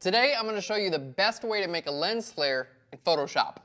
Today I'm going to show you the best way to make a lens flare in Photoshop.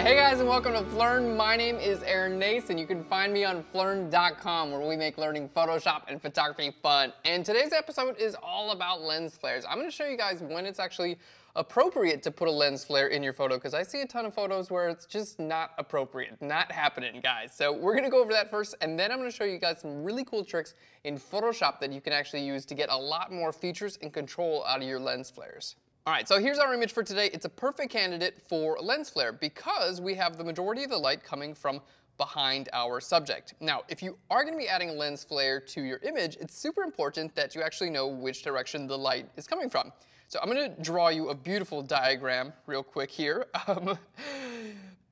Hey guys and welcome to Phlearn. My name is Aaron Nace and you can find me on phlearn.com where we make learning Photoshop and photography fun. And today's episode is all about lens flares. I'm going to show you guys when it's actually appropriate to put a lens flare in your photo because I see a ton of photos where it's just not appropriate, not happening guys. So we're going to go over that first and then I'm going to show you guys some really cool tricks in Photoshop that you can actually use to get a lot more features and control out of your lens flares. All right, so here's our image for today. It's a perfect candidate for a lens flare because we have the majority of the light coming from behind our subject. Now, if you are going to be adding a lens flare to your image, it's super important that you actually know which direction the light is coming from. So I'm going to draw you a beautiful diagram real quick here. Um,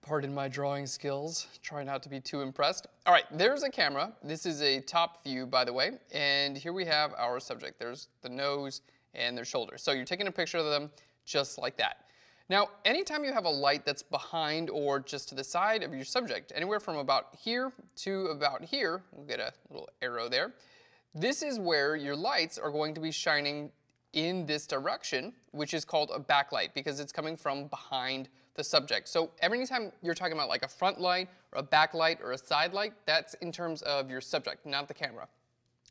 pardon my drawing skills. Try not to be too impressed. All right, there's a camera. This is a top view, by the way. And here we have our subject. There's the nose and their shoulders. So you're taking a picture of them just like that. Now, anytime you have a light that's behind or just to the side of your subject, anywhere from about here to about here, we'll get a little arrow there, this is where your lights are going to be shining in this direction, which is called a backlight because it's coming from behind the subject. So every time you're talking about like a front light or a backlight or a side light, that's in terms of your subject, not the camera.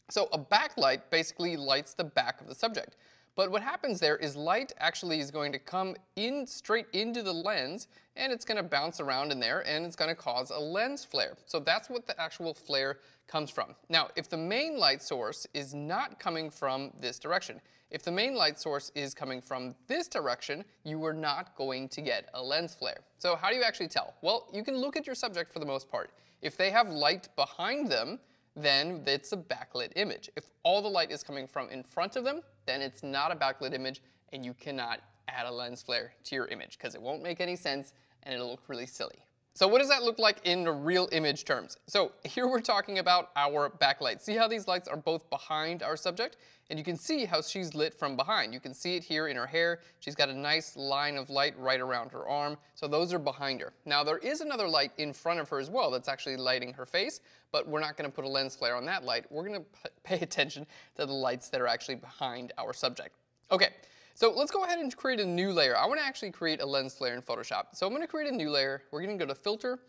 So a backlight basically lights the back of the subject. But what happens there is light actually is going to come in straight into the lens and it's going to bounce around in there and it's going to cause a lens flare. So that's what the actual flare comes from. Now, if the main light source is not coming from this direction, if the main light source is coming from this direction, you are not going to get a lens flare. So how do you actually tell? Well, you can look at your subject for the most part. If they have light behind them, then it's a backlit image. If all the light is coming from in front of them, then it's not a backlit image and you cannot add a lens flare to your image because it won't make any sense and it'll look really silly. So what does that look like in real image terms? So here we're talking about our backlight. See how these lights are both behind our subject? And you can see how she's lit from behind. You can see it here in her hair. She's got a nice line of light right around her arm. So those are behind her. Now there is another light in front of her as well that's actually lighting her face, but we're not gonna put a lens flare on that light. We're gonna pay attention to the lights that are actually behind our subject. Okay, so let's go ahead and create a new layer. I want to actually create a lens flare in Photoshop. So I'm going to create a new layer. We're going to go to Filter,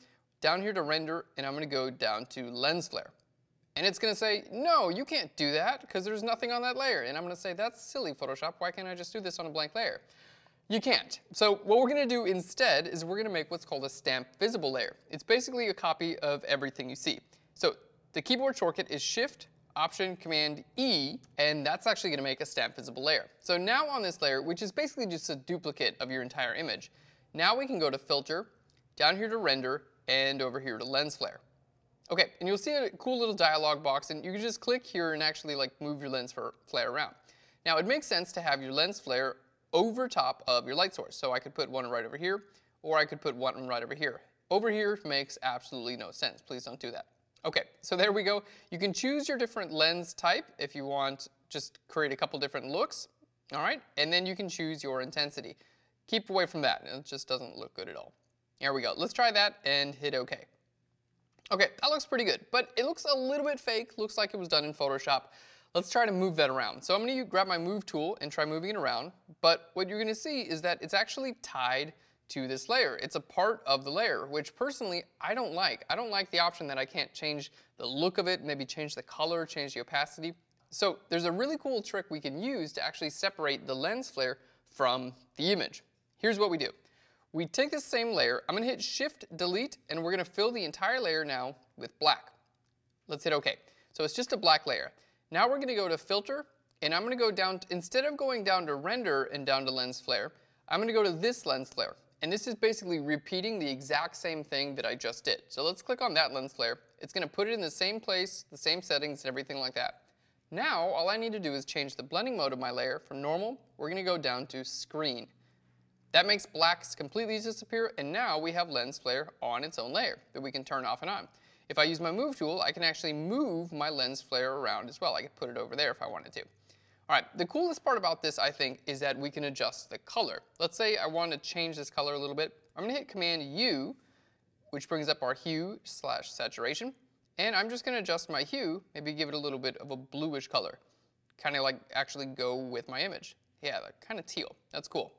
down here to Render, and I'm going to go down to Lens Flare. And it's going to say, no, you can't do that because there's nothing on that layer. And I'm going to say, that's silly, Photoshop. Why can't I just do this on a blank layer? You can't. So what we're going to do instead is we're going to make what's called a stamp visible layer. It's basically a copy of everything you see. So the keyboard shortcut is Shift Option Command E, and that's actually going to make a stamp visible layer. So now on this layer, which is basically just a duplicate of your entire image, now we can go to Filter, down here to Render, and over here to Lens Flare. Okay, and you'll see a cool little dialog box, and you can just click here and actually like move your lens flare around. Now it makes sense to have your lens flare over top of your light source. So I could put one right over here, or I could put one right over here. Over here makes absolutely no sense. Please don't do that. Okay, so there we go. You can choose your different lens type if you want just create a couple different looks, all right? And then you can choose your intensity. Keep away from that, it just doesn't look good at all. There we go. Let's try that and hit OK. Okay, that looks pretty good, but it looks a little bit fake, looks like it was done in Photoshop. Let's try to move that around. So I'm to grab my move tool and try moving it around, but what you're to see is that it's actually tied to this layer. It's a part of the layer, which personally I don't like. I don't like the option that I can't change the look of it, maybe change the color, change the opacity. So there's a really cool trick we can use to actually separate the lens flare from the image. Here's what we do. We take the same layer, I'm gonna hit Shift Delete, and we're gonna fill the entire layer now with black. Let's hit OK. So it's just a black layer. Now we're gonna go to Filter, and I'm gonna go down, instead of going down to Render and down to Lens Flare, I'm gonna go to this lens flare. And this is basically repeating the exact same thing that I just did. So let's click on that lens flare. It's going to put it in the same place, the same settings and everything like that. Now, all I need to do is change the blending mode of my layer from normal. We're going to go down to screen. That makes blacks completely disappear, and now we have lens flare on its own layer that we can turn off and on. If I use my move tool, I can actually move my lens flare around as well. I could put it over there if I wanted to. All right, the coolest part about this, I think, is that we can adjust the color. Let's say I want to change this color a little bit. I'm gonna hit Command U, which brings up our hue slash saturation. And I'm just gonna adjust my hue, maybe give it a little bit of a bluish color. Kind of like actually go with my image. Yeah, kind of teal, that's cool.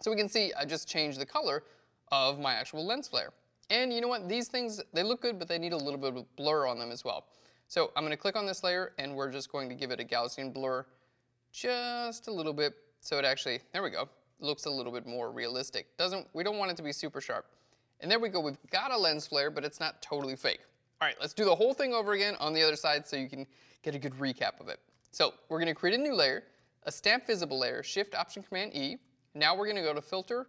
So we can see I just changed the color of my actual lens flare. And you know what, these things, they look good, but they need a little bit of blur on them as well. So I'm gonna click on this layer and we're just going to give it a Gaussian blur just a little bit so it actually, there we go, looks a little bit more realistic. Doesn't, we don't want it to be super sharp. And there we go, we've got a lens flare, but it's not totally fake. All right, let's do the whole thing over again on the other side so you can get a good recap of it. So we're gonna create a new layer, a stamp visible layer, Shift Option Command E. Now we're gonna go to Filter,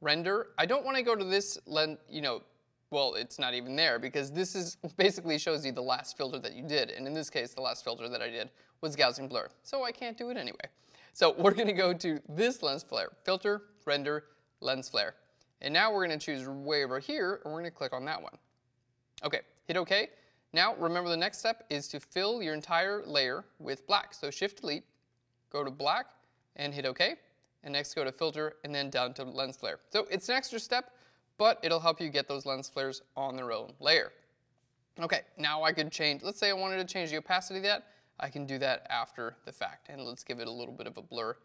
Render. I don't wanna go to this, lens, you know, well, it's not even there because this is basically shows you the last filter that you did. And in this case, the last filter that I did was Gaussian blur. So I can't do it anyway. So we're gonna go to this lens flare, filter, render, lens flare. And now we're gonna choose way over here and we're gonna click on that one. Okay, hit okay. Now remember the next step is to fill your entire layer with black. So shift delete, go to black and hit okay. And next go to filter and then down to lens flare. So it's an extra step, but it'll help you get those lens flares on their own layer. Okay, now I could change, let's say I wanted to change the opacity of that, I can do that after the fact, and let's give it a little bit of a blur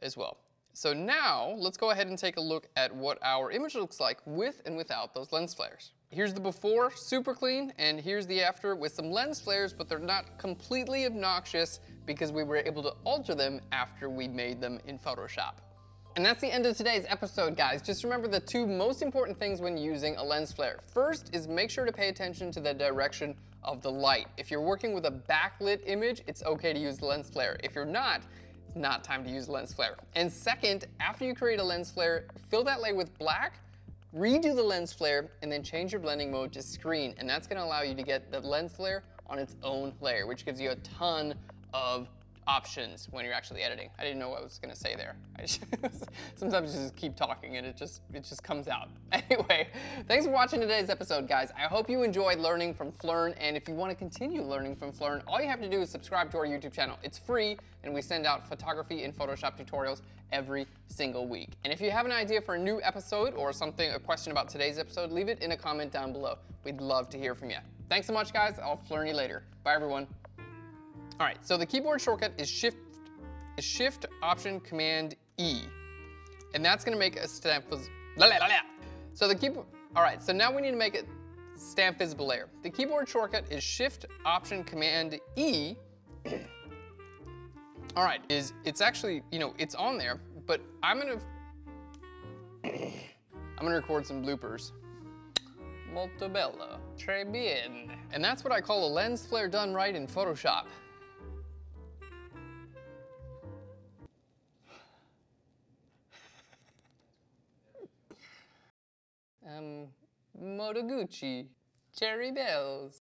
as well. So now, let's go ahead and take a look at what our image looks like with and without those lens flares. Here's the before, super clean, and here's the after with some lens flares, but they're not completely obnoxious because we were able to alter them after we made them in Photoshop. And that's the end of today's episode, guys. Just remember the two most important things when using a lens flare. First is make sure to pay attention to the direction of the light. If you're working with a backlit image, it's okay to use lens flare. If you're not, it's not time to use lens flare. And second, after you create a lens flare, fill that layer with black, redo the lens flare, and then change your blending mode to screen. And that's gonna allow you to get the lens flare on its own layer, which gives you a ton of options when you're actually editing. I didn't know what I was gonna say there. Just, sometimes you just keep talking and it just it just comes out. Anyway, thanks for watching today's episode, guys. I hope you enjoyed learning from Phlearn, and if you want to continue learning from Phlearn, all you have to do is subscribe to our YouTube channel. It's free, and we send out photography and Photoshop tutorials every single week. And if you have an idea for a new episode or something, a question about today's episode, leave it in a comment down below. We'd love to hear from you. Thanks so much, guys. I'll Phlearn you later. Bye, everyone. All right, so the keyboard shortcut is Shift, is Shift Option Command E, and that's gonna make a stamp. So the keyboard. All right, so now we need to make it stamp visible layer. The keyboard shortcut is Shift Option Command E. All right, is it's actually you know it's on there, but I'm gonna I'm gonna record some bloopers. Molto bello, tre bien. And that's what I call a lens flare done right in Photoshop. Um, Moto Gucci, Cherry Bells.